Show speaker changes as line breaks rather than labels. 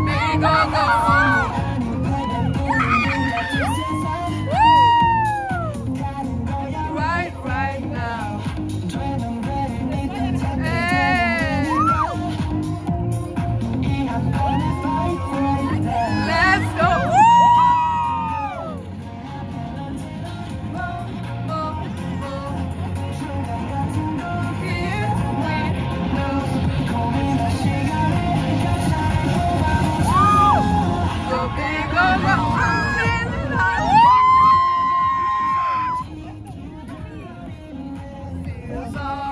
玫哥的 Father.